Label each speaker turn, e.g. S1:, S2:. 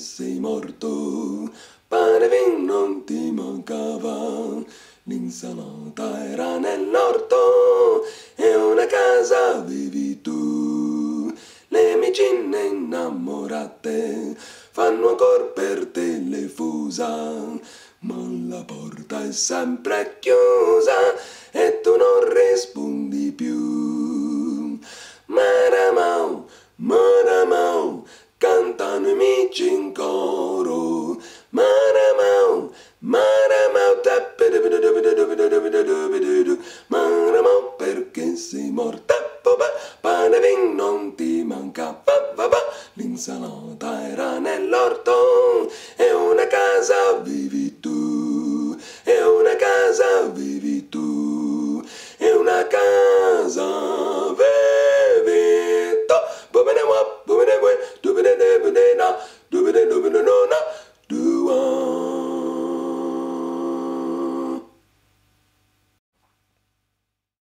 S1: sei morto, pane vin non ti mancava, l'insalata era nell'orto e una casa vivi tu. Le vicine innamorate fanno ancora per te le fusa, ma la porta è sempre chiusa cantano amici in coro. Maramau, Maramau, Maramau, perché sei morta, pane vin non ti manca, l'insalata era nell'orto e una casa vivi tu, e una casa vivi tu, e una casa